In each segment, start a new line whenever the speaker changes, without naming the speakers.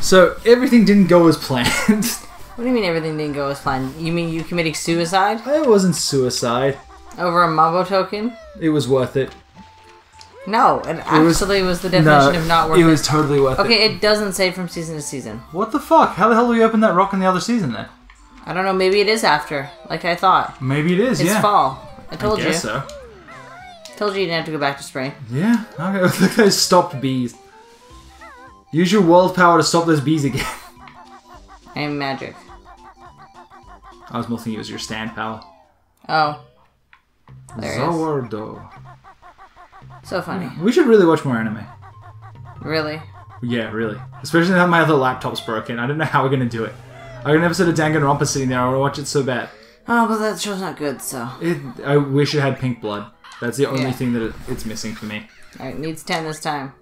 So everything didn't go as planned.
What do you mean everything didn't go as planned? You mean you committing suicide
it wasn't suicide.
over a Mumbo token?
It was worth it.
No, it
was-
actually was, the definition of not worth
it
it.
was totally worth it.
Okay, it doesn't say from season to season.
What the fuck? How the hell do we open that rock in the other season then?
I don't know. Maybe it is after, like I thought.
Maybe it is.
It's
yeah.
fall. I told
I
you.
guess so.
Told you you didn't have to go back to spring.
Yeah. Okay. Look at those stopped bees. Use your world power to stop those bees again.
I am magic.
I was more thinking it was your stand power.
Oh. There it is.
Sourdough.
So funny.
We should really watch more anime.
Really?
Yeah, really. Especially now my other laptop's broken. I don't know how we're gonna do it. I got an episode of Danganronpa sitting there. I want to watch it so bad.
Oh, but that show's not good, so.
It. I wish it had pink blood. That's the only
Yeah.
thing that it, it's missing for me.
Alright, needs 10 this time.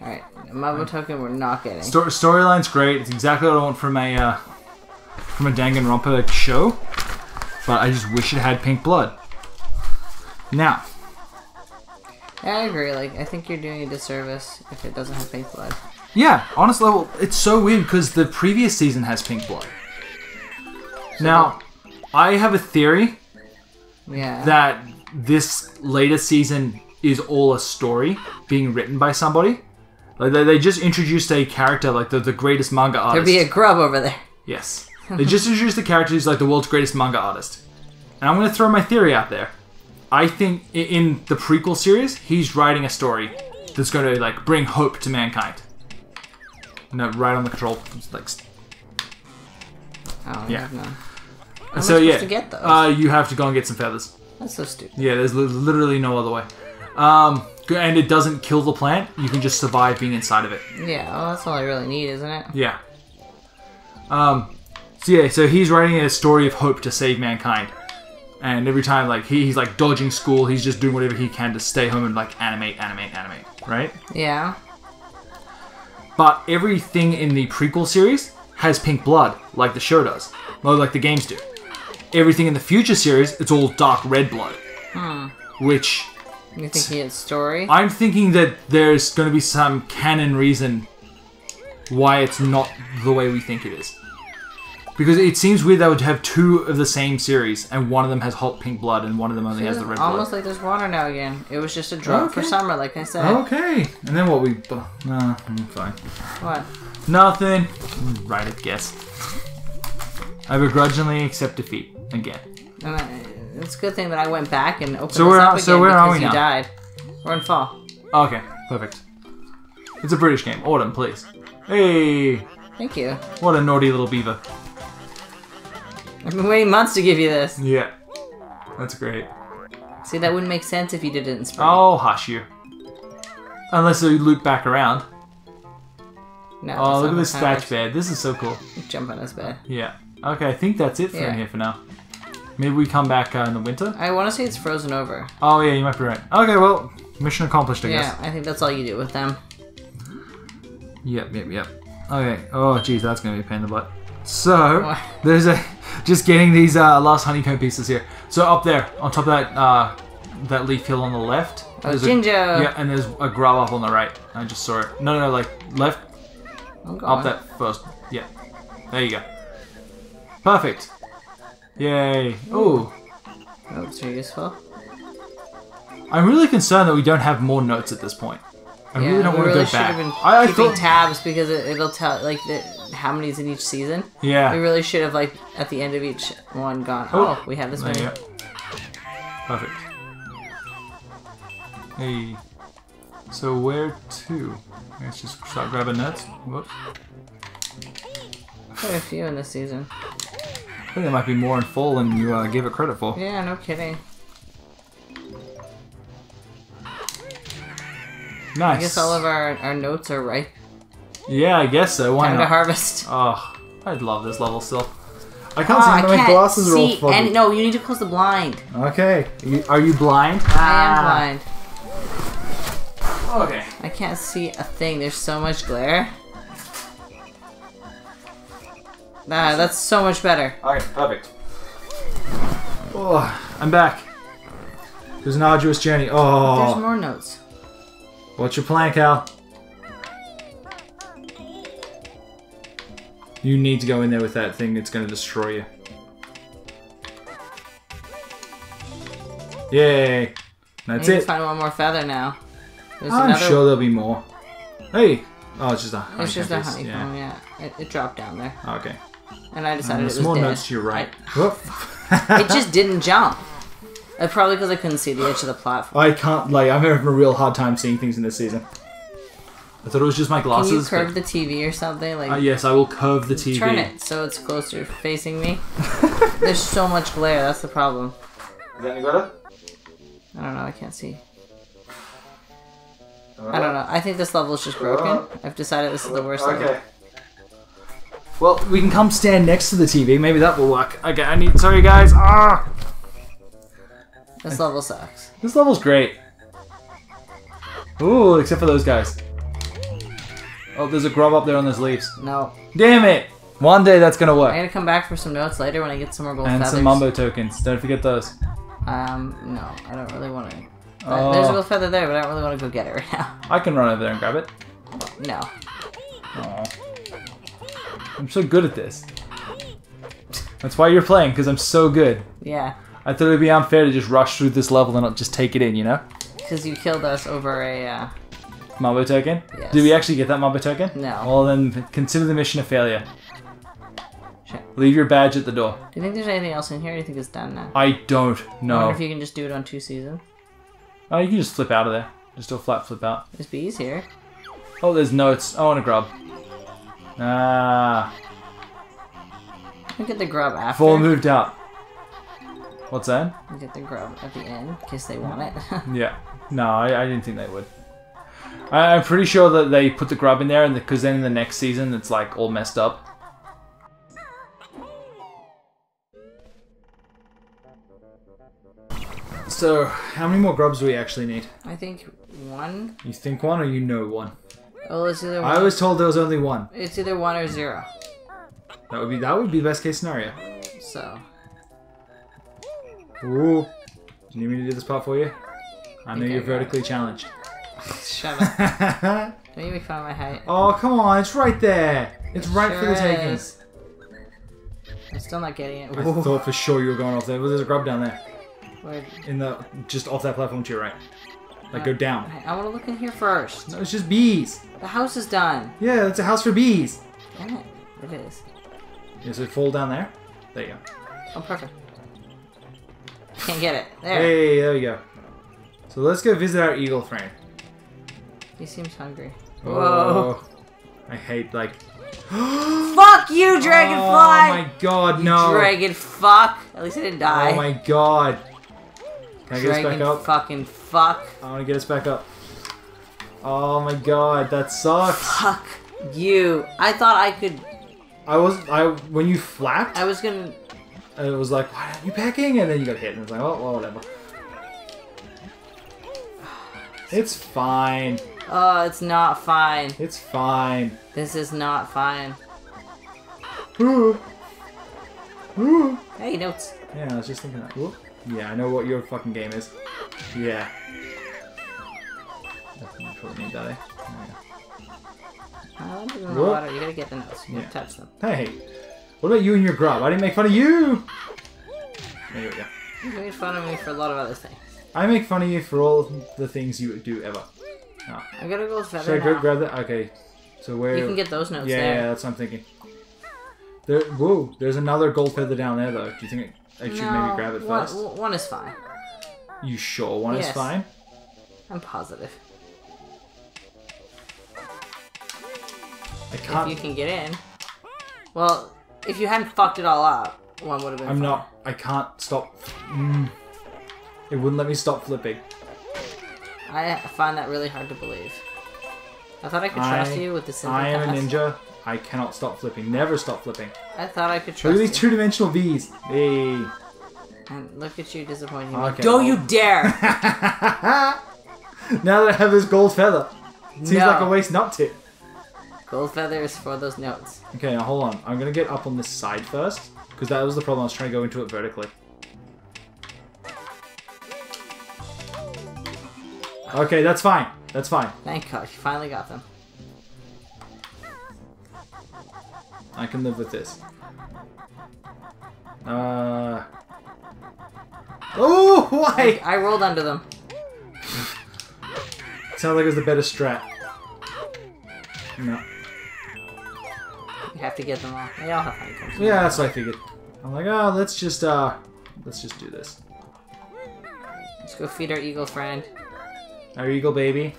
Alright, Mumbo token we're not getting.
Sto- storyline's great. It's exactly what I want from a uh, from a Danganronpa show. But I just wish it had pink blood. Now,
Yeah, I agree. Like, I think you're doing a disservice if it doesn't have pink blood.
Yeah, honestly, well, it's so weird because the previous season has pink blood. Now, I have a theory
Yeah.
that this latest season is all a story being written by somebody. Like they, they just introduced a character like the, the greatest manga artist.
There'd be a grub over there.
Yes. They just introduced a character who's like the world's greatest manga artist. And I'm going to throw my theory out there. I think in the prequel series, he's writing a story that's going to like bring hope to mankind. No, right on the control. Like,
Oh,
Yeah.
No.
so
am I supposed
yeah,
to get those?
Uh, you have to go and get some feathers.
That's so stupid.
Yeah, there's literally no other way. Um, and it doesn't kill the plant. You can just survive being inside of it.
Yeah, well, that's all I really need, isn't it?
Yeah. Um, so yeah, so he's writing a story of hope to save mankind. And every time, like, he, he's like dodging school, he's just doing whatever he can to stay home and like animate, animate, animate, right?
Yeah.
But everything in the prequel series has pink blood, like the show does, or like the games do. Everything in the future series, it's all dark red blood. Hmm. Which
You're thinking it's story?
I'm thinking that there's going to be some canon reason why it's not the way we think it is. Because it seems weird they would have two of the same series, and one of them has hot pink blood, and one of them only has the red
Almost
blood.
like there's water now again. It was just a drug for summer, like I said.
Okay, and then what we? Uh, nah, mm, fine.
What?
Nothing. Right, I guess. I begrudgingly accept defeat again.
And I, it's a good thing that I went back and opened
So
this
where
up
are-
again
so where are
because
we
you
now?
died. We're in fall.
Okay, perfect. It's a British game. Autumn, please. Hey,
Thank you.
what a naughty little beaver.
I've been waiting months to give you this.
Yeah, that's great.
See, that wouldn't make sense if you did it in spring.
I'll hush you. Unless we loop back around.
No,
Oh, look at this thatch bed. This is so cool.
Jump on this bed.
Yeah. Okay, I think that's it for
Yeah.
here for now. Maybe we come back uh, in the winter.
I want to say it's frozen over.
Oh yeah, you might be right. Okay, well, mission accomplished, I
Yeah,
guess.
Yeah, I think that's all you do with them.
Yep, yep, yep. Okay. Oh, geez, that's gonna be a pain in the butt. So there's a just getting these uh, last honeycomb pieces here. So up there, on top of that uh, that leaf hill on the left.
Oh,
there's a-
Jinjo.
yeah, and there's a grow up on the right. I just saw it. No, no, like left
I'm.
Up that first. Yeah. There you go. Perfect. Yay. Ooh.
Notes are useful.
I'm really concerned that we don't have more notes at this point. I
yeah,
really don't want to
really
go
should
back.
have been
I, I
keeping
thought.
tabs because it, it'll tell like the, how many's in each season.
Yeah.
We really should have like at the end of each one gone.
Oh,
Oh, we have this many.
go. Perfect. Hey. So where to? Let's just start grabbing notes. Whoops.
Quite a few in this season.
I think there might be more in full than you uh, give it credit for.
Yeah, no kidding.
Nice.
I guess all of our, our notes are right.
Yeah, I guess so. Why
Time to
not?
harvest.
Oh, I love this level still. I
Oh,
can't see.
I
my
can't
glasses are all
see
foggy.
any. No, you need to close the blind.
Okay. You- Are you blind?
I am blind.
Okay.
I can't see a thing. There's so much glare. Ah, that's so much better.
Okay, perfect. Oh, I'm back. It was an arduous journey. Oh.
There's more notes.
what's your plan, Cal? You need to go in there with that thing. It's going to destroy you. Yay! That's
I need
it.
to find one more feather now. There's
I'm
another.
sure there'll be more. Hey! Oh, it's just a honeycomb.
It's just a honeycomb, yeah. It, it dropped down there,
Okay.
and I decided
And
it was
small
dead.
notes to your right.
I- it just didn't jump. Uh, probably because I couldn't see the edge of the platform.
I can't, like, I'm having a real hard time seeing things in this season. I thought it was just my
Can
glasses.
you
but-
curve the TV or something? Like
Uh, yes, I will curve the TV.
turn it so it's closer facing me. There's so much glare. That's the problem.
Is that any better?
I don't know. I can't see. I don't know. I think this level is just broken. I've decided this is the worst level.
Okay. Well, we can come stand next to the TV. Maybe that will work. Okay, I need. Sorry, guys. Ah,
This level sucks.
this level's great. Ooh, except for those guys. Oh, there's a grub up there on those leaves.
No.
Damn it! One day that's gonna work.
I'm gonna come back for some notes later when I get some more gold feathers.
And
feathers.
some mumbo tokens. Don't forget those.
Um, no, I don't really want to.
Oh.
There's a gold feather there, but I don't really want to go get it right now.
I can run over there and grab it.
No.
Aw. I'm so good at this. That's why you're playing, because I'm so good.
Yeah,
I thought it would be unfair to just rush through this level and not just take it in, you know?
because you killed us over a. Uh,
Mumbo token?
Yes.
Did we actually get that Mumbo token?
No.
Well, then consider the mission a failure.
Shit.
Leave your badge at the door.
Do you think there's anything else in here? Or do you think it's done now?
I don't
I wonder
know.
if you can just do it on two seasons.
Oh, you can just flip out of there. Just do a flat flip out.
There's bees here.
Oh, there's notes. I want to grub. Ah,
We get the grub after.
full moved out. What's that?
We get the grub at the end in case they want it.
Yeah. No, I, I didn't think they would. I, I'm pretty sure that they put the grub in there, and because then in the next season it's like all messed up. So, how many more grubs do we actually need?
I think one.
You think one, or you know one?
Oh, it's either one.
I was told there was only one.
It's either one or zero.
That would be that would be best case scenario.
So
Ooh. Do you need me to do this part for you? I know
think
you're
got
vertically challenged.
Shut up. Don't you make fun of my height.
Oh, come on, it's right there. It's right for the
Sure
taking.
is. I'm still not getting it.
I thought for sure you were going off there. Well, there's a grub down there.
Where-
In the just off that platform to your right. Like go down.
I want to look in here first.
No, it's just bees.
The house is done.
Yeah, it's a house for bees.
Damn it. It is.
Is it fall down there. There you go.
Oh, perfect. Can't get it. There.
Hey, there we go. So let's go visit our eagle friend.
He seems hungry.
Oh, I hate like.
Fuck you, dragonfly!
Oh my god, no!
Dragon fuck. At least I didn't die.
Oh my god. Can I get us
Dragon
back up?
fucking fuck.
I want to get us back up. Oh my god, that sucks.
Fuck you. I thought I could.
I was I when you flapped,
I was gonna.
And it was like, why aren't you packing? And then you got hit, and it's like, oh well, whatever. It's fine.
Oh, it's not fine.
It's fine.
This is not fine.
Ooh. Ooh.
Hey, notes.
Yeah, I was just thinking that. Ooh. Yeah, I know what your fucking game is. Yeah. Definitely probably need that, eh?
In the water. You gotta get the notes. You
Yeah.
gotta touch them.
Hey, what about you and your grub? I didn't make fun of you. There we go.
You made fun of me for a lot of other things.
I make fun of you for all the things you do ever.
I gotta go with feather
Should I
now.
grab that? Okay. So where?
You can get those notes
yeah,
there.
yeah, that's what I'm thinking. There, whoa, there's another gold feather down there though. Do you think it, I should
No,
maybe grab it
one-
first?
One, is fine.
You sure one is
Yes.
fine?
I'm positive.
I can't.
If you can get in. Well, if you hadn't fucked it all up, one would have been
I'm
fine.
not. I can't stop. Mm. It wouldn't let me stop flipping.
I find that really hard to believe. I thought I could trust
I-
you with the simple
I am a ninja. I cannot stop flipping. Never stop flipping.
I thought I could trust Look
at these two-dimensional bees. Hey.
And look at you disappointing me. Don't you dare!
now that I have this gold feather, seems
No.
like a waste not to.
Gold feather is for those notes.
Okay, now hold on. I'm gonna get up on this side first, because that was the problem. I was trying to go into it vertically. Okay, that's fine. That's fine.
Thank God, you finally got them.
I can live with this. Uh. Oh, why?
I rolled under them.
Sounds like it was the better strat. No.
You have to get them all. They all have honeycombs.
Yeah, that's what I figured. I'm like, oh, let's just uh, let's just do this.
Let's go feed our eagle friend.
Our eagle baby.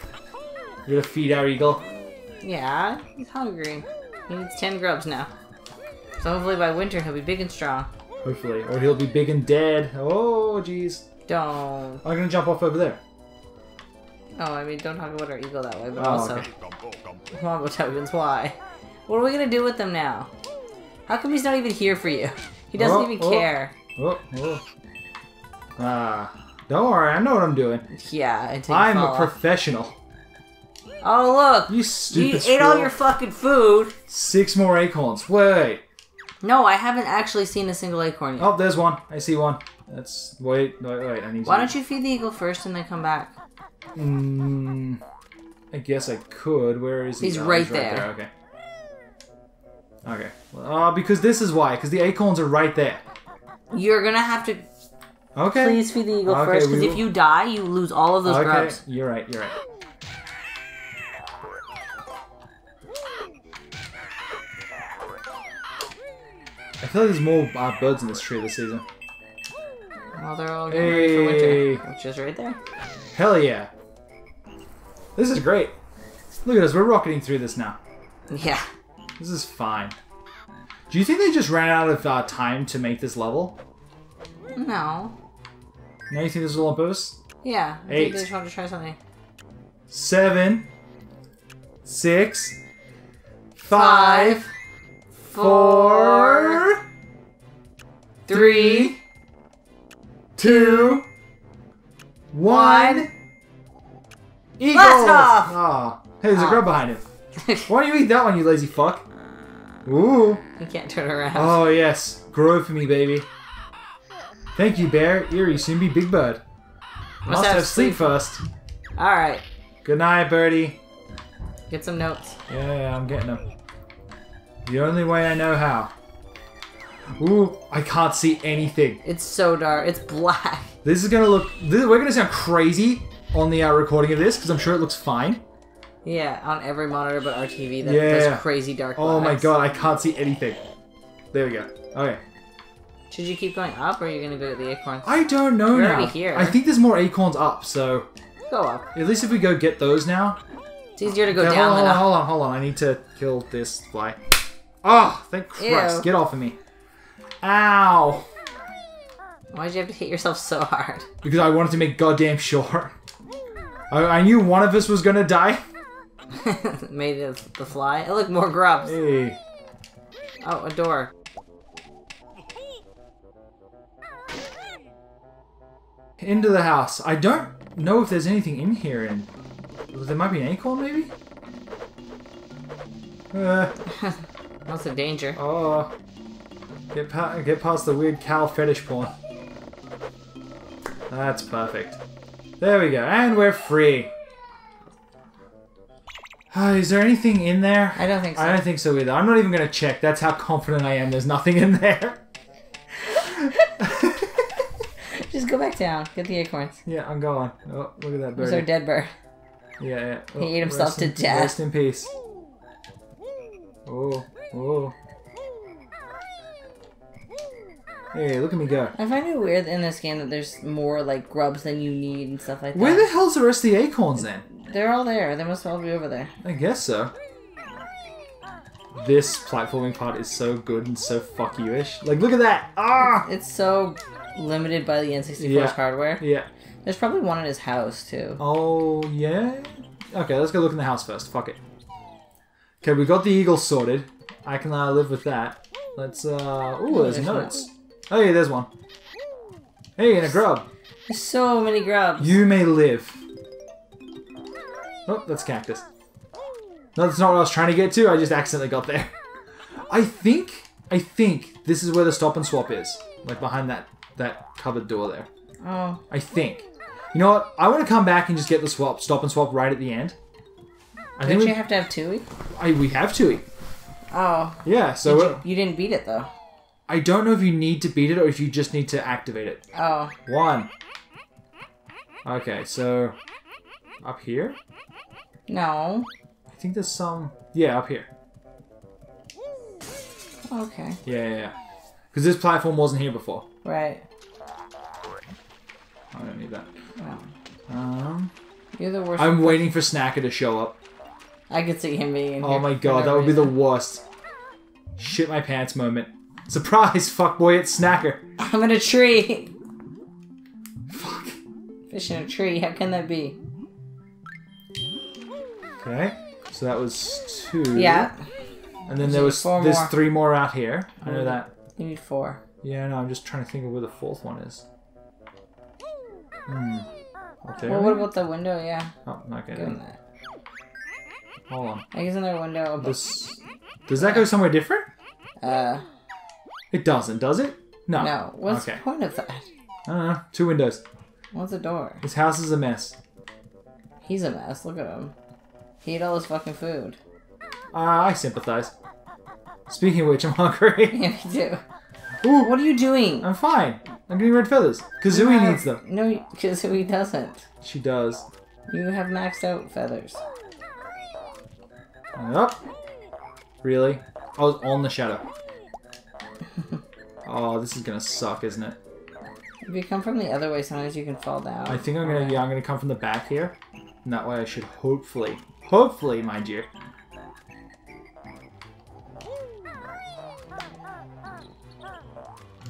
We're gonna feed our eagle.
Yeah, he's hungry. He needs 10 grubs now. So hopefully by winter he'll be big and strong.
Hopefully, or he'll be big and dead. Oh, jeez.
Don't.
I'm gonna jump off over there.
Oh, I mean, don't talk about our eagle that way, but
Oh,
also.
okay.
Come on, tokens, why? What are we gonna do with them now? How come he's not even here for you? He doesn't
Oh,
even
oh.
care.
Oh, oh. Ah, don't worry. I know what I'm doing.
Yeah,
I'm a professional.
Oh, look!
You
You
stupid.
ate all your fucking food!
Six more acorns. Wait.
No, I haven't actually seen a single acorn yet.
Oh, there's one. I see one. That's wait, wait, wait. I need.
Why don't you feed the eagle first and then come back?
Mm, I guess I could. Where is he?
He's
Oh,
right there.
Okay. Okay. Well, uh, because this is why. Because the acorns are right there.
You're gonna have to
Okay.
please feed the eagle
Okay,
first, because if you die, you lose all of those
okay.
grubs.
You're right. You're right. I feel like there's more uh, birds in this tree this season.
Well, they're all getting ready for
Hey.
winter, which is right there.
Hell yeah. This is great. Look at us. We're rocketing through this now.
Yeah.
This is fine. Do you think they just ran out of uh, time to make this level?
No.
Now you think this was all on purpose?
Yeah. I
Eight.
they just wanted to try something.
Seven, six, five, four, three, two, one. Eagle!
Blast off!
Aw. Hey, there's a
Ah.
grub behind him. Why don't you eat that one, you lazy fuck? Ooh.
You can't turn around.
Oh, yes. Grow for me, baby. Thank you, Bear. Eyrie, soon be Big Bird. Must,
have
have, sleep
sleep.
first.
Alright.
Good night, Birdie.
Get some notes.
Yeah, yeah, I'm getting them. The only way I know how. Ooh, I can't see anything.
It's so dark. It's black.
This is gonna look. This, we're gonna sound crazy on the uh, recording of this because I'm sure it looks fine.
Yeah, on every monitor but our TV. That
Yeah.
does crazy dark
Oh my god, I can't see anything. There we go. Okay.
Should you keep going up or are you gonna go to the acorns?
I don't know
We're
now.
here.
I think there's more acorns up, so
Go up.
at least if we go get those now.
It's easier to go
Okay,
down
hold,
than
on,
up.
hold on, hold on. I need to kill this fly. Oh, thank Christ.
Ew.
Get off of me. Ow.
Why'd you have to hit yourself so hard?
Because I wanted to make goddamn sure. I, I knew one of us was gonna die.
Made it the fly. Oh, look, more grubs.
Hey.
Oh, a door.
Into the house. I don't know if there's anything in here, and there might be an acorn, maybe. Uh,
That's a danger.
oh, get pa- get past the weird cow fetish porn. That's perfect. There we go, and we're free. Ah, is there anything in there?
I don't think so.
I don't think so either. I'm not even gonna check. That's how confident I am. There's nothing in there.
Just go back down. Get the acorns.
yeah, I'm going. Oh, look at that
There's
bird.
our dead bird.
Yeah, yeah. Oh,
He ate himself to
in-
death.
Rest in peace. Oh, oh. Hey, look at me go.
I find it weird in this game that there's more like grubs than you need and stuff like that.
Where the hell's the rest of the acorns then?
They're all there. They must all be over there.
I guess so. This platforming part is so good and so fuck you-ish. Like, look at that! Ah!
It's so limited by the N64's
Yeah.
hardware.
Yeah.
There's probably one in his house too.
Oh, yeah? Okay, let's go look in the house first. Fuck it. Okay, we got the eagle sorted. I can uh, live with that. Let's, uh... Ooh, there's
There's
notes. Oh, yeah, there's one. Hey, and a grub.
There's so many grubs.
You may live. Oh, that's cactus. No, that's not what I was trying to get to. I just accidentally got there. I think, I think this is where the stop and swap is. Like behind that, that cupboard door there.
Oh,
I think. You know what? I want to come back and just get the swap, stop and swap right at the end. I think
Didn't
we,
you have to have Tui?
I, we have to.
Oh,
Yeah, so
did you, you didn't beat it though.
I don't know if you need to beat it or if you just need to activate it.
Oh,
One. Okay, so up here.
no.
I think there's some. Yeah, up here.
Okay,
Yeah, yeah, yeah. Because this platform wasn't here before.
Right.
I don't need that.
Well,
Um,
you're the worst.
I'm waiting for Snacker to show up.
I could see him being
Oh my god, that would be the worst. Shit my pants moment. Surprise, fuckboy, it's Snacker.
I'm in a tree. Fuck. Fish in a tree. How can that be?
Okay, so that was two.
Yeah,
And then there was there's
more.
three more out here. I know that.
you need four.
Yeah, no, I'm just trying to think of where the fourth one is. Hmm.
Well, what about the window? Yeah,
Oh,
give him that.
Hold on.
I guess in their window. above-
This does that go somewhere different?
Uh,
It doesn't, does it? No.
no. What's
Okay.
the point of that?
I don't know. Two windows.
What's the door?
His house is a mess.
He's a mess. Look at him. He ate all his fucking food.
Uh, I sympathize. Speaking of which, I'm hungry.
Yeah, me too.
Ooh,
What are you doing?
I'm fine. I'm getting red feathers. Kazooie
have-
needs them.
No, he doesn't.
She does.
You have maxed out feathers.
Up. Really? I was on the shadow. oh, this is gonna suck, isn't it?
If you come from the other way, sometimes you can fall down.
I think I'm gonna yeah, I'm gonna come from the back here. And that way I should hopefully, hopefully, mind you.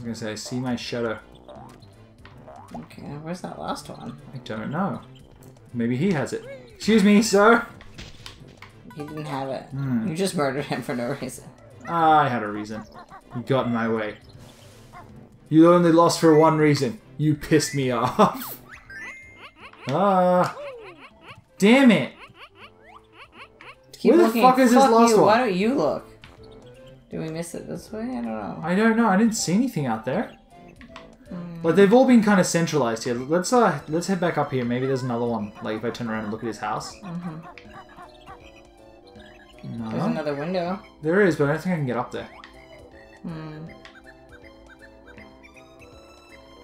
Gonna say I see my shadow.
Okay, where's that last one?
I don't know. Maybe he has it. Excuse me, sir.
He didn't have it.
Hmm.
You just murdered him for no reason.
I had a reason. You got in my way. You only lost for one reason. You pissed me off. Ah. Damn it.
Keep
Where the
looking.
fuck is this last
you.
one?
Why don't you look? Do we miss it this way? I don't know.
I don't know. I didn't see anything out there. Like they've all been kind of centralized here. Let's uh let's head back up here. Maybe there's another one. Like if I turn around and look at his house.
Mhm.
No.
There's another window.
There is, but I don't think I can get up there.
Hmm.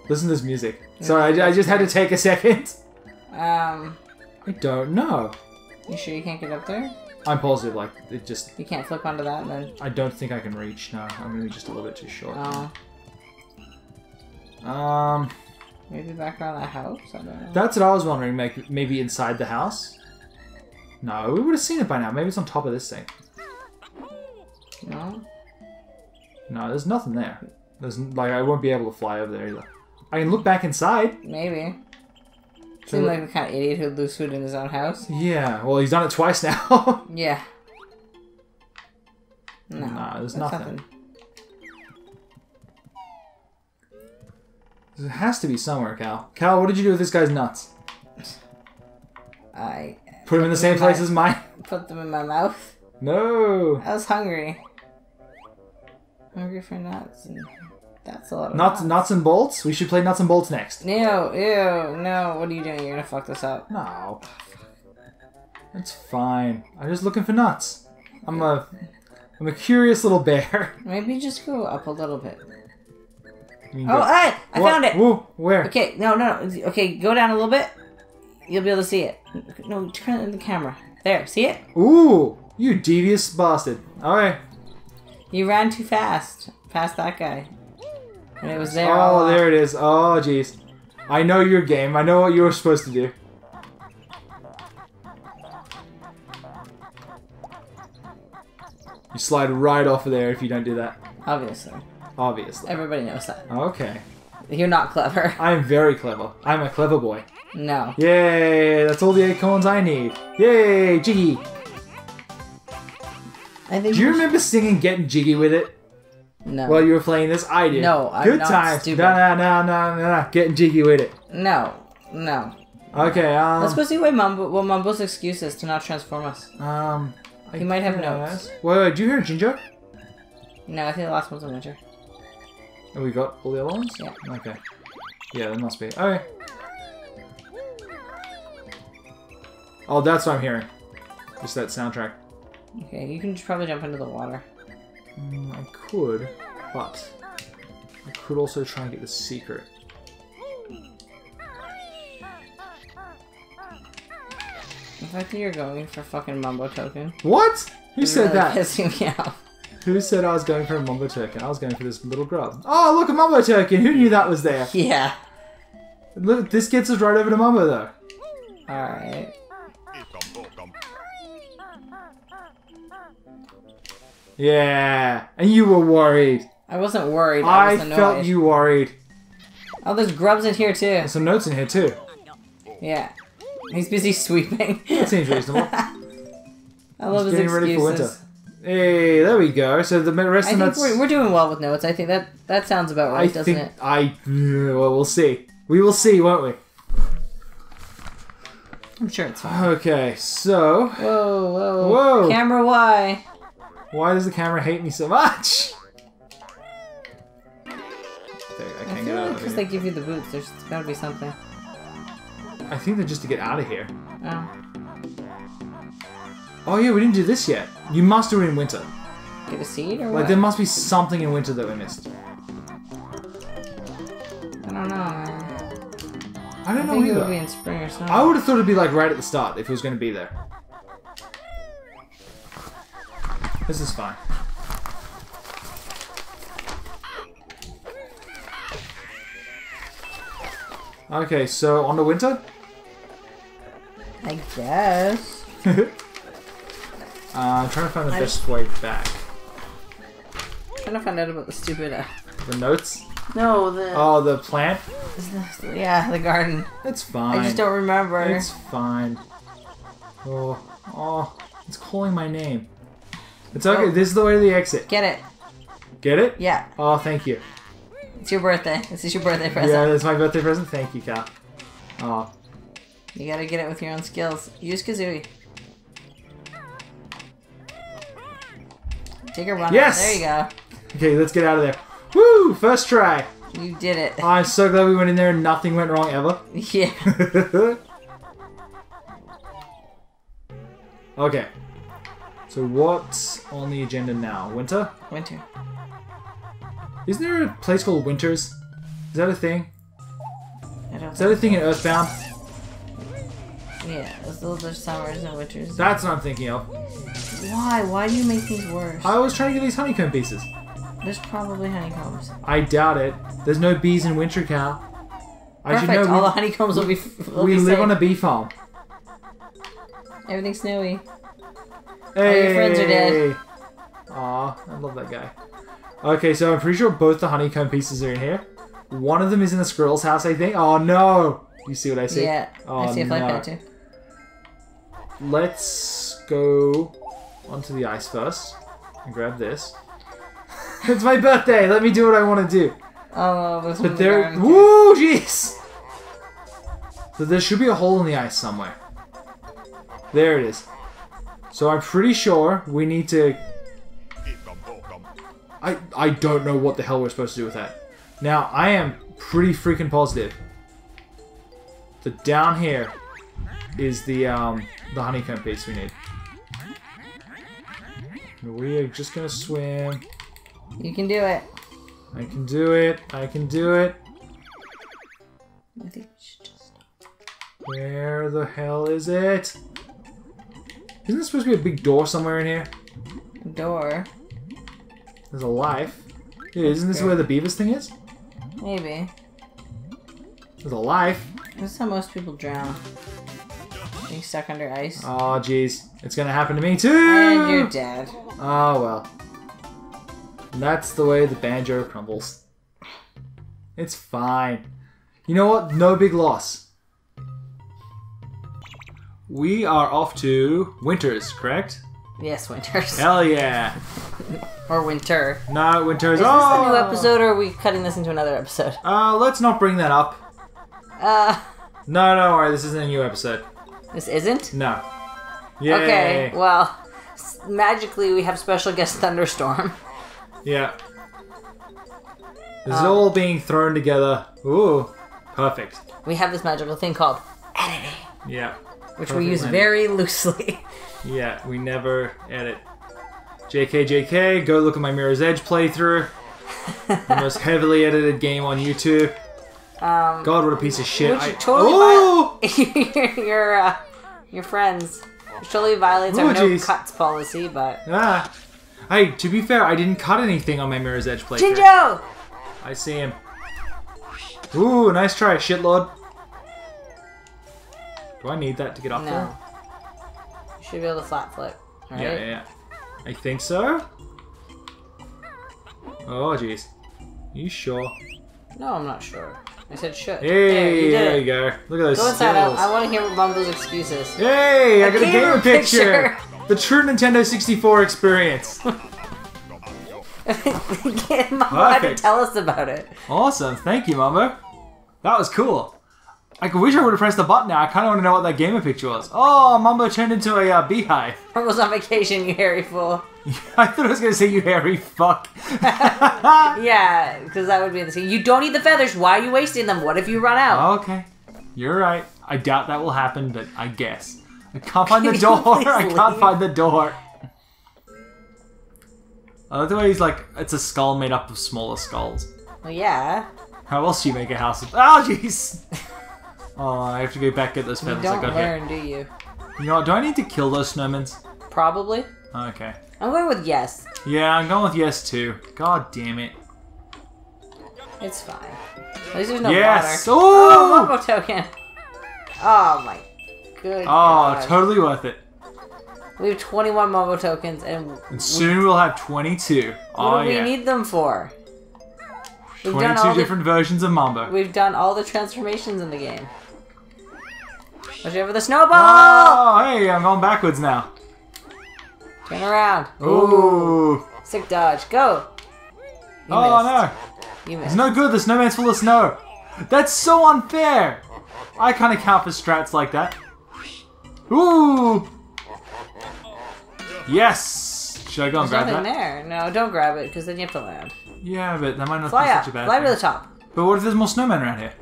Listen to this music. Sorry, I, I just had to take a second.
Um,
I don't know.
you sure you can't get up there?
I'm positive. Like it just.
You can't flip onto that then.
I don't think I can reach. No, I'm gonna be just a little bit too short.
Oh,
Um,
maybe back around that house. I don't know.
that's what I was wondering. Maybe maybe inside the house. No, we would have seen it by now. Maybe it's on top of this thing.
No.
No, there's nothing there. There's like I won't be able to fly over there either. I can look back inside.
Maybe. Seems like the kind of idiot who'd lose food in his own house.
Yeah, well, he's done it twice now.
Yeah. No.
Nah, there's
that's
nothing. there has to be somewhere, Cal. Cal, what did you do with this guy's nuts?
I
Put him in the same place as mine?
put them in my mouth.
No.
I was hungry. Hungry for nuts, and that's a lot of
Nuts, nuts and bolts. We should play nuts and bolts next.
Ew, ew, no. What are you doing? You're gonna fuck this up.
No. It's fine. I'm just looking for nuts. I'm a, I'm a curious little bear.
Maybe just go up a little bit. Oh,
go-
hey! I
What?
found it!
Woo, where?
Okay, no, no, no. Okay, go down a little bit. You'll be able to see it. No, turn it in the camera. There, see it?
Ooh, you devious bastard. Alright.
You ran too fast past that guy. And it was there.
Oh, there it is. Oh, jeez. I know your game. I know what you were supposed to do. You slide right off of there if you don't do that.
Obviously.
Obviously.
Everybody knows that.
Okay.
You're not clever.
I'm very clever. I'm a clever boy.
No.
Yay! That's all the acorns I need. Yay! Jiggy!
I think
Do you remember singing Getting Jiggy with it
No.
while you were playing this? I did.
No, I'm
Good
not
times.
stupid.
No, no, no, no, no, no. Getting Jiggy with it.
No. No.
Okay, um.
Let's go see what Mumbo, what Mumbo's excuse is to not transform us.
Um. I
He might have
guess-
notes.
Wait, wait, did you hear Jinjo?
No, I think the last one's a winter.
And we got all the other ones?
Yeah.
Okay. Yeah, there must be. Okay. Oh, that's what I'm hearing. Just that soundtrack.
Okay, you can just probably jump into the water.
Mm, I could, but I could also try and get the secret.
The fact that you're going for fucking mumbo token.
What? Who said
really
that?
Pissing me off.
Who said I was going for a Mumbo Token? I was going for this little grub. Oh, look, a Mumbo Token! Who knew that was there?
Yeah.
Look, this gets us right over to Mumbo, though.
Alright.
Yeah, and you were worried.
I wasn't worried. I,
I
was annoyed.
felt you worried.
Oh, there's grubs in here too.
There's some notes in here, too.
Yeah. He's busy sweeping.
That seems reasonable.
I love
He's
his
getting ready for winter. Hey, there we go. So the rest
I
of
think we're, we're doing well with notes. I think that that sounds about right,
I
doesn't
think
it?
I. Well, we'll see. We will see, won't we?
I'm sure it's fine.
Okay, so
Whoa, whoa.
Whoa.
Camera Y.
why does the camera hate me so much? I
I
can't
feel
get out
like because they give you the boots, there's gotta be something.
I think they're just to get out of here.
Oh.
Oh yeah, we didn't do this yet. You must do it in winter.
Get a seed or
Like
what?
there must be something in winter that we missed.
I don't know, man.
I
I
don't know
think it would be
either.
in spring or something.
I would have thought it'd be like right at the start if it was going to be there. This is fine. Okay, so on to winter.
I guess.
uh, I'm trying to find the
I-
best way back.
I'm trying to find out about the stupid. Uh...
The notes.
No, the,
Oh, the plant.
yeah, the garden.
It's fine.
I just don't remember.
It's fine. Oh, oh, it's calling my name. It's okay.
Oh.
This is the way to the exit.
Get it?
Get it?
Yeah,
Oh, thank you.
it's your birthday. This is your birthday present.
Yeah, that's my birthday present. Thank you, Cal. Oh,
You gotta get it with your own skills. Use Kazooie. Take a run.
Yes!
There you go.
okay. Let's get out of there. Woo! First try.
You did it.
I'm so glad we went in there and nothing went wrong ever.
yeah.
okay. So what's on the agenda now? Winter?
Winter.
Isn't there a place called Winters? Is that a thing?
I don't
Is that a thing in Earthbound?
Yeah, those, are summers and winters.
That's what I'm thinking of.
Why? Why do you make things worse?
I was trying to get these honeycomb pieces.
There's probably honeycombs.
I doubt it. There's no bees in winter, Cal. I should
Perfect.
know.
All
we-
the honeycombs will be. Will
we
be
live
safe.
on a bee farm.
Everything's snowy.
Hey.
your friends are dead.
Aw, I love that guy. Okay, so I'm pretty sure both the honeycomb pieces are in here. One of them is in the squirrel's house, I think. Oh no! You see what I see?
Yeah,
Oh,
I see a flight
no.
too.
Let's go onto the ice first and grab this. it's my birthday. Let me do what I want to do.
Oh, there's
But there, woo, jeez. So there should be a hole in the ice somewhere. There it is. So I'm pretty sure we need to. I I don't know what the hell we're supposed to do with that. Now I am pretty freaking positive The down here is the um the honeycomb piece we need. We are just gonna swim.
You can do it.
I can do it. I can do it.
I think you should just.
Where the hell is it? Isn't there supposed to be a big door somewhere in here?
Door.
There's a life. Yeah, isn't this where the Beavis thing is?
Maybe.
There's a life.
This is how most people drown. Being stuck under ice.
Oh, jeez. It's gonna happen to me too!
And you're dead.
Oh, well. That's the way the banjo crumbles. It's fine. You know what? No big loss. We are off to Winters, correct?
Yes, winters.
Hell yeah!
Or winter.
No, Winters.
Is this
oh!
a new episode or are we cutting this into another episode?
Uh, let's not bring that up.
Uh,
No, no, worry. This isn't a new episode.
this isn't?
No. Yay.
Okay, well, s- magically we have special guest Thunderstorm.
Yeah. This is
Um,
all being thrown together. Ooh. Perfect.
We have this magical thing called editing.
Yeah.
Which we use very loosely.
Yeah, we never edit. JK, JK, go look at my Mirror's Edge playthrough. the most heavily edited game on YouTube.
Um,
God, what a piece of shit.
Which
I-
totally
oh!
your your, uh, your friends. Totally violates our
Oh,
no cuts policy, but
Ah. Hey, to be fair, I didn't cut anything on my Mirror's Edge playthrough.
Jinjo.
I see him. Ooh, nice try, shitlord. Do I need that to get up
No. You should be able to flat flip. Right?
Yeah, yeah, yeah. I think so. Oh, jeez. You sure?
No, I'm not sure. I said should.
Hey,
there, you
there you go. Look at those
Go inside. I,
skills.
I want to hear Mumbo's excuses.
Hey, I got a
gamer
picture.
picture.
The true Nintendo 64 experience.
Mumbo had to tell us about it.
awesome. Thank you, Mumbo. That was cool. I wish I would have pressed the button now. I kind of want to know what that gamer picture was. Oh, Mumbo turned into a uh, beehive.
Mumbo's on vacation, you hairy fool.
I thought I was going to say you hairy fuck.
Yeah, because that would be the scene. You don't need the feathers. Why are you wasting them? What if you run out?
okay. You're right. I doubt that will happen, but I guess. I can't find the door. I can't find the door. I like the way he's like, it's a skull made up of smaller skulls.
Well, yeah.
How else do you make a house? Of- oh, jeez. Oh, I have to go back get those
You
feathers I
don't
got
learn, do you?
here. You know what? Do I need to kill those snowmans?
Probably.
Okay.
I'm going with yes.
Yeah, I'm going with yes too. God damn it.
It's fine. At least there's no
yes.
water.
Oh.
Oh, token. Oh my good
Oh,
God.
totally worth it.
We have 21 Mumbo tokens, and
And soon we'll have 22.
what
Oh
do we
yeah.
need them for? We've done
22
all the,
different versions of Mumbo.
We've done all the transformations in the game. Watch out for the snowball!
Oh, hey, I'm going backwards now.
Turn around.
Ooh.
Sick dodge. Go. You
Oh
missed.
no.
You missed.
It's no good. The snowman's full of snow. That's so unfair. I can't account for strats like that. Ooh. Yes. Should I go and
There's
grab
nothing
that?
there. No, don't grab it, because then you have to land.
Yeah, but that might not
Fly
be
up.
such a bad
Fly
thing.
to the top.
But what if there's more snowmen around here?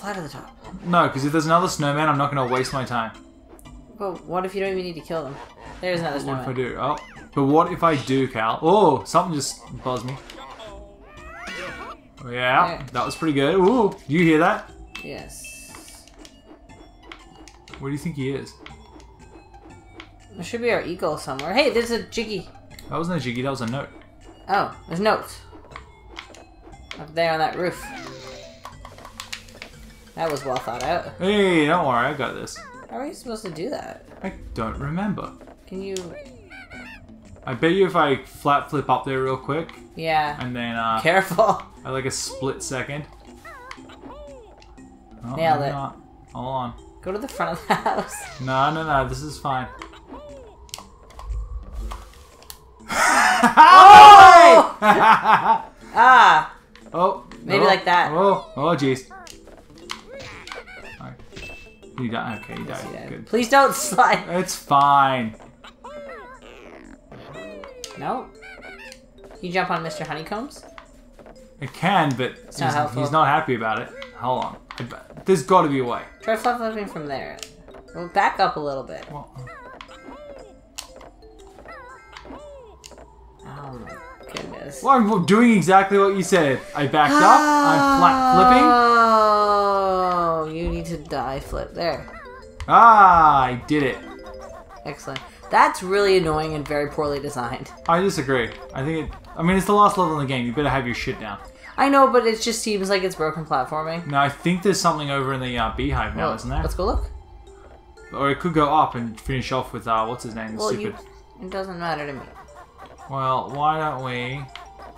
Fly to the top.
No, because if there's another snowman, I'm not going to waste my time.
But what if you don't even need to kill them? There's another
What if I do? Oh, but what if I do, Cal? Oh, something just buzzed me. Oh, yeah,
Yeah.
that was pretty good. Ooh, you hear that?
Yes.
Where do you think he is?
There should be our eagle somewhere. Hey, there's a jiggy.
That wasn't a jiggy, that was a note.
Oh, there's notes. Up there on that roof. That was well thought out.
Hey, don't worry, I got this.
How are you supposed to do that?
I don't remember.
Can you...
I bet you if I flat flip up there real quick,
Yeah.
and then uh,
Careful.
at like a split second. Oh,
Nailed it.
not. Hold on.
Go to the front of the house.
No, no, no, this is fine.
Oh! ah!
Oh,
Maybe
oh,
like that.
Oh, oh, jeez. You died. Okay, you died.
that.
Good.
Please don't slide.
It's fine.
No. You jump on Mr. Honeycombs?
It can, but he's, he's not happy about it. Hold on. There's got to be a way.
Try flip flipping from there. Well, back up a little bit.
Well,
Oh my goodness.
well, I'm doing exactly what you said. I backed up. I'm flat
need to die flip. There.
Ah, I did it.
Excellent. That's really annoying and very poorly designed.
I disagree. I think it. I mean, it's the last level in the game. You better have your shit down.
I know, but it just seems like it's broken platforming.
No, I think there's something over in the uh, beehive now,
Well,
isn't there?
Let's go look.
Or it could go up and finish off with uh, what's his name? The
Well,
stupid.
you. It doesn't matter to me.
Well, why don't we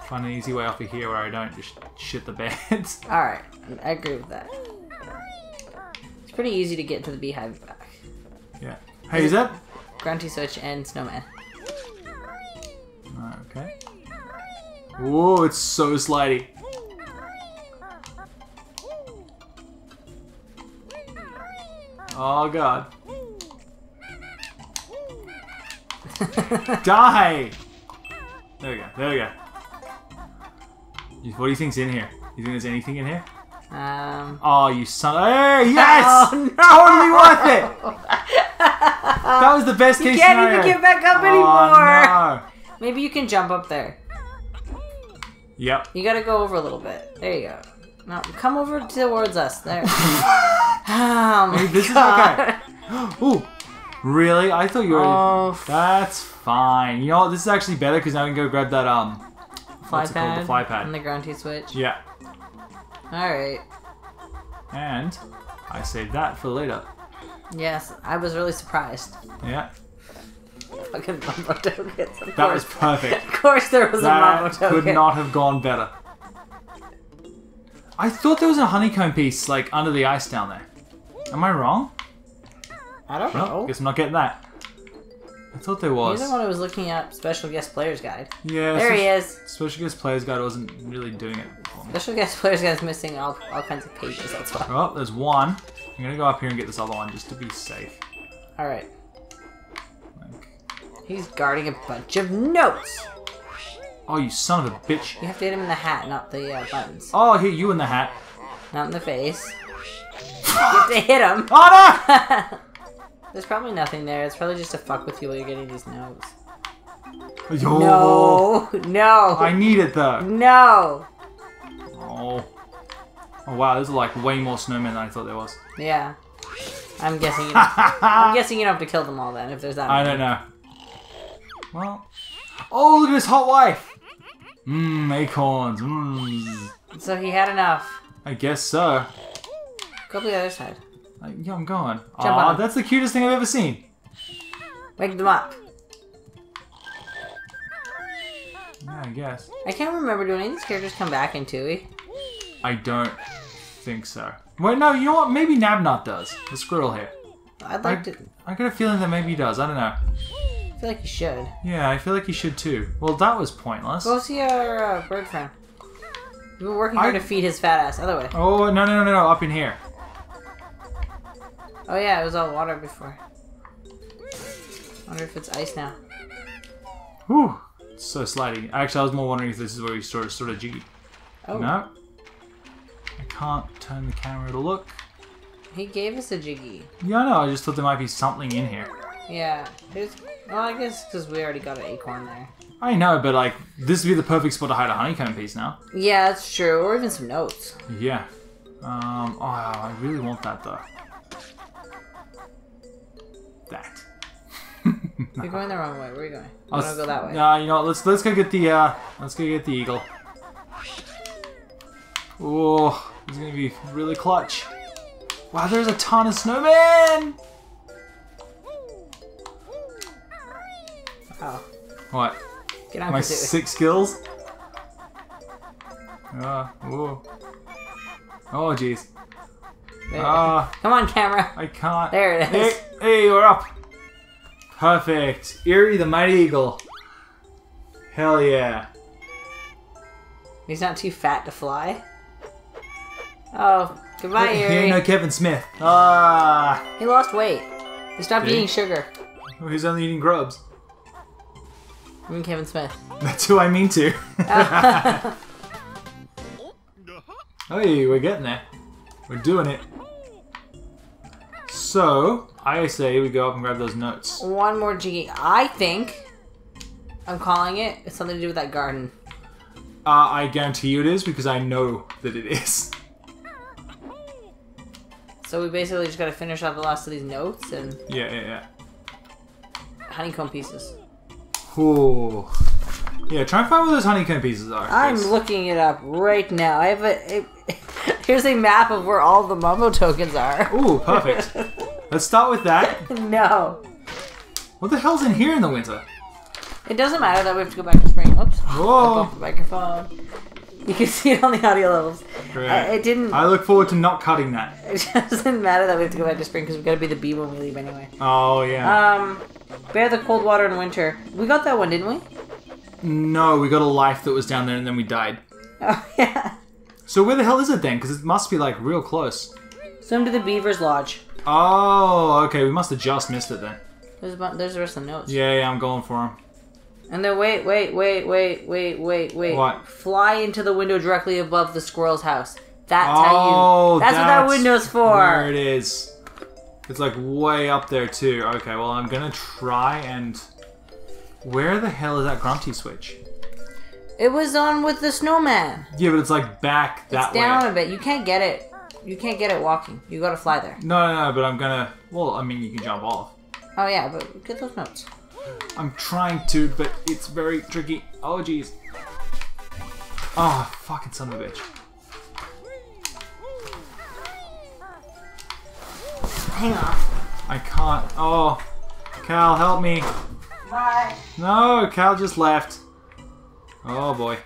find an easy way off of here where I don't just shit the beds?
Alright, I agree with that. It's pretty easy to get to the beehive back.
yeah. Hey, is that?
Grunty Switch and Snowman.
Okay. Whoa, it's so slidey. Oh god. Die! There we go, there we go. What do you think's in here? You think there's anything in here?
Um.
Oh, you son of... Hey, yes!
Oh, no!
Totally worth it! That was the best
You
case
can't
scenario.
even get back up
Oh,
anymore.
no.
Maybe you can jump up there.
Yep.
You gotta go over a little bit. There you go. Now come over towards us. There. oh my
This is okay. Ooh. Really? I thought you were...
Oh,
That's fine. You know what? This is actually better because now we can go grab that, um...
fly
What's it called?
pad.
The fly pad.
And the Grunty switch.
Yeah.
Alright.
And I saved that for later.
Yes, I was really surprised.
Yeah.
Fucking Mumbo tokens. Of
That was perfect.
Of course there was a Mumbo
That
token.
could not have gone better. I thought there was a honeycomb piece, like, under the ice down there. Am I wrong?
I don't
Well,
know.
guess I'm not getting that. I thought there was.
He's the one who was looking up Special Guest Player's Guide.
Yeah.
There he is.
Special Guest Players Guide wasn't really doing it for me.
Special Guest Player's Guide is missing all, all kinds of pages, that's why.
Oh, there's one. I'm gonna go up here and get this other one just to be safe.
Alright.
Like,
He's guarding a bunch of notes.
oh, you son of a bitch.
You have to hit him in the hat, not the uh, buttons.
Oh, I hit you in the hat.
Not in the face. you have to hit him.
Oh no!
There's probably nothing there. It's probably just to fuck with you while you're getting these notes.
Yo.
No, no,
I need it though.
no.
Oh. Oh wow, there's like way more snowmen than I thought there was.
Yeah, I'm guessing. You don't, I'm guessing you don't have to kill them all then if there's that. many.
I don't know. Well. Oh, look at his hot wife. Mmm, acorns. Mmm.
So he had enough.
I guess so.
Go to the other side.
Like, yeah, I'm going.
Jump
Aw,
on
that's the cutest thing I've ever seen.
Wake them up.
Yeah, I guess.
I can't remember. Do any of these characters come back in Tooie?
I don't think so. Wait, no, you know what? Maybe Nabnut does. The squirrel here.
I'd
I,
like to.
I got a feeling that maybe he does. I don't know.
I feel like he should.
Yeah, I feel like he should too. Well, that was pointless.
Go see our uh, bird friend. We've been working here
I-
to feed his fat ass. Other way.
Oh, no, no, no, no, no, up in here.
Oh yeah, it was all water before. Wonder if it's ice now.
Whew. It's so sliding. Actually, I was more wondering if this is where we sort of, sort of jiggy.
Oh,
No. I can't turn the camera to look.
he gave us a jiggy.
Yeah, no, I just thought there might be something in here.
Yeah. There's, well, I guess because we already got an acorn there.
I know, but like, this would be the perfect spot to hide a honeycomb piece now.
Yeah, that's true. Or even some notes.
Yeah. Um, oh, I really want that though.
You're going the wrong way. Where are you going? I'm gonna go that way.
Nah, you know, let's let's go get the uh, let's go get the eagle. Oh, it's gonna be really clutch. Wow, there's a ton of snowmen.
Oh,
What?
get on
My six skills? Ah, ooh. Oh, jeez. Ah,
Come on, camera.
I can't.
There it is.
Hey, hey, we're up. Perfect. Eyrie the Mighty Eagle. Hell yeah.
He's not too fat to fly. Oh, goodbye,
Hey,
Eyrie.
no Kevin Smith. Ah,
He lost weight. He stopped
Did he?
eating sugar.
he's only eating grubs.
I mean, Kevin Smith.
That's who I mean to. hey, we're getting there. We're doing it. So, I say we go up and grab those notes.
One more jiggy. I think. I'm calling it. It's something to do with that garden.
Uh, I guarantee you it is because I know that it is.
So we basically just gotta finish off the last of these notes and
Yeah, yeah, yeah.
honeycomb pieces.
Ooh. Yeah, try and find where those honeycomb pieces are.
I'm looking it up right now. I have a. a here's a map of where all the Mumbo tokens are.
Ooh, perfect. Let's start with that.
no.
What the hell's in here in the winter?
It doesn't matter that we have to go back to spring. Oops.
Whoa.
the microphone. You can see it on the audio levels.
Great.
I, it didn't.
I look forward to not cutting that.
It doesn't matter that we have to go back to spring because we've gotta be the bee when we leave anyway.
Oh, yeah.
Um, bear the cold water in winter. We got that one, didn't we?
no, we got a life that was down there and then we died.
Oh yeah.
So where the hell is it then? Because it must be like real close.
Swim to the Beaver's Lodge.
Oh, okay. We must have just missed it then.
There's a bu- there's the rest of the notes.
Yeah, yeah, I'm going for him.
And then wait, wait, wait, wait, wait, wait, wait.
What?
Fly into the window directly above the squirrel's house. That's
oh,
how you. That's, what that window's for.
is. It's It's like way up there too. Okay, well I'm gonna try and. Where the hell is that Grunty switch?
It was on with the snowman.
Yeah, but it's like back that
It's down
way.
a bit. You can't get it. You can't get it walking. You gotta fly there.
No, no, no, but I'm gonna. Well, I mean, you can jump off.
Oh yeah, but get those notes.
I'm trying to, but it's very tricky. Oh, jeez. Oh, fucking son of a bitch.
Hang on.
I can't. Oh, Cal, help me.
Bye.
No, Cal just left. Oh boy.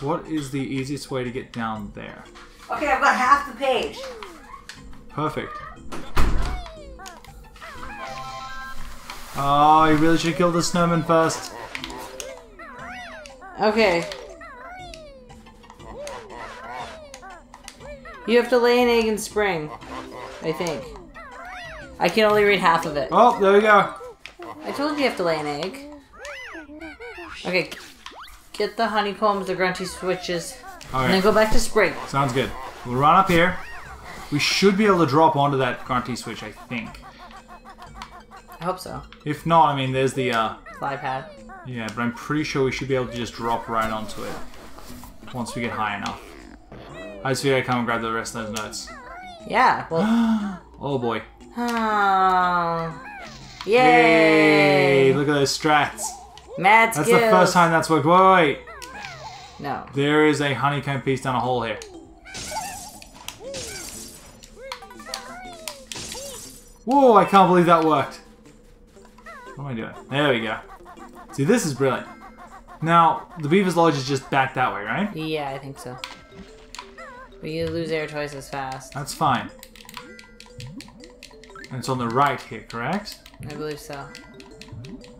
What is the easiest way to get down there?
Okay, I've got half the page.
Perfect. Oh, you really should kill the snowman first.
Okay. You have to lay an egg in spring. I think. I can only read half of it.
Oh, there we go.
I told you you have to lay an egg. Okay. Get the honeycombs, the grunty switches, and then go back to spring.
sounds good. We'll run up here. We should be able to drop onto that grunty switch, I think.
I hope so.
If not, I mean, there's the, uh,
Fly pad.
yeah, but I'm pretty sure we should be able to just drop right onto it once we get high enough. I just figured I'd come and grab the rest of those notes.
Yeah. Well.
Oh boy.
oh.
Yay!
Yay!
Look at those strats.
Mad
That's
skills.
the first time that's worked. Wait, wait, wait.
No.
There is a honeycomb piece down a hole here. Whoa, I can't believe that worked. What am I doing? There we go. See, this is brilliant. Now, the Beaver's Lodge is just back that way, right?
Yeah, I think so. But you lose air twice as fast.
That's fine. And it's on the right here, correct?
I believe so.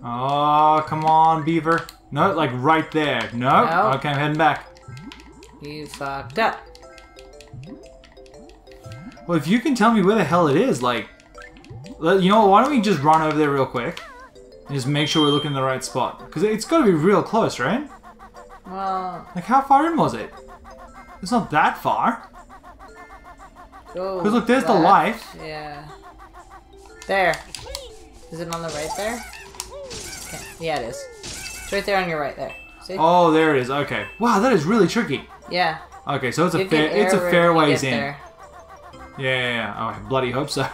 Oh, come on, Beaver. No, like right there. No?
No.
Okay, I'm heading back.
You fucked up.
Well, if you can tell me where the hell it is, like, you know what? Why don't we just run over there real quick and just make sure we're looking in the right spot? Because it's got to be real close, right?
Well,
Like, how far in was it? It's not that far.
Oh,
because, look, there's the
left.
life.
Yeah. There. Is it on the right there? Okay. Yeah, it is. It's right there on your right there. See?
Oh, there it is. Okay. Wow, that is really tricky.
Yeah.
Okay, so it's a
You
fair, it's a fair ways in.
there.
Yeah, yeah, yeah. Oh, I bloody hope so.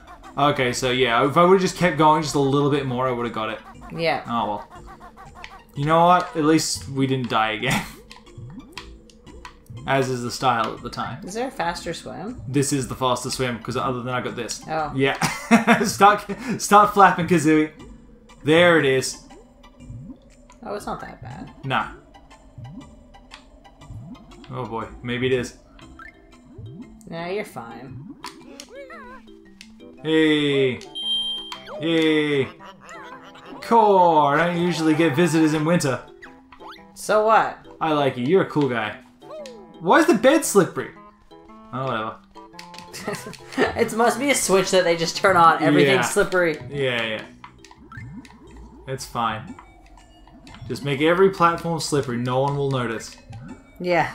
okay, so yeah, if I would have just kept going just a little bit more, I would have got it.
Yeah.
Oh well. You know what? At least we didn't die again. As is the style at the time.
Is there a faster swim?
This is the fastest swim because other than I got this.
Oh.
Yeah. start start flapping, Kazooie. There it is.
Oh, it's not that bad.
Nah. Oh boy, maybe it is.
No, you're fine.
Hey. Hey. Core. I don't usually get visitors in winter.
So what?
I like you. You're a cool guy. Why is the bed slippery? Oh, whatever.
it must be a switch that they just turn on. Everything's
Yeah.
slippery.
Yeah, yeah. It's fine. Just make every platform slippery. No one will notice.
Yeah.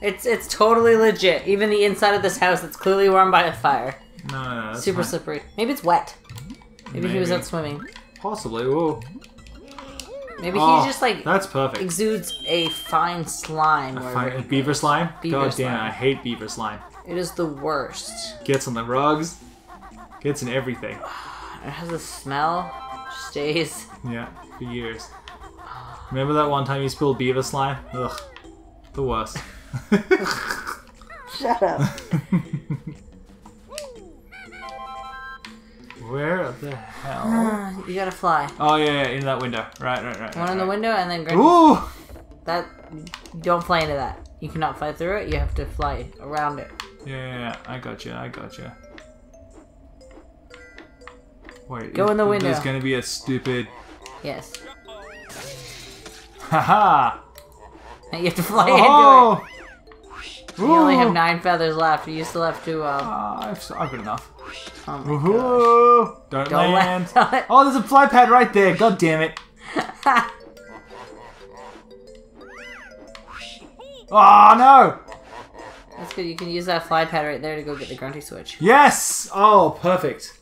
It's it's totally legit. Even the inside of this house that's clearly warmed by a fire.
No, no, no.
Super
fine.
slippery. Maybe it's wet. Maybe, he was out swimming.
Possibly. Whoa.
Maybe
Oh,
he just like
That's perfect.
exudes a fine slime. wherever
Fine.
he
Beaver
goes.
slime?
Beaver
God damn
slime.
it, I hate beaver slime.
It is the worst.
Gets on the rugs. Gets in everything.
It has a smell. Stays.
Yeah, for years. Remember that one time you spilled beaver slime? Ugh. The worst.
Shut up.
Where the hell?
you gotta fly.
Oh yeah, yeah, in that window. Right, right, right.
One
right,
in the
right.
window and then Granny.
Ooh!
That don't fly into that. You cannot fly through it. You have to fly around it.
Yeah, yeah, yeah, I got you. I got you. Wait.
Go in the window.
There's gonna be a stupid.
Yes.
Haha!
You have to fly oh! into
Oh!
it. You only have nine feathers left. You still have two. Uh...
Uh, I've, I've got enough.
Oh!
Don't,
Don't
land.
land.
oh, there's a fly pad right there. God damn it. oh no!
That's good. You can use that fly pad right there to go get the grunty switch.
Yes! Oh, perfect.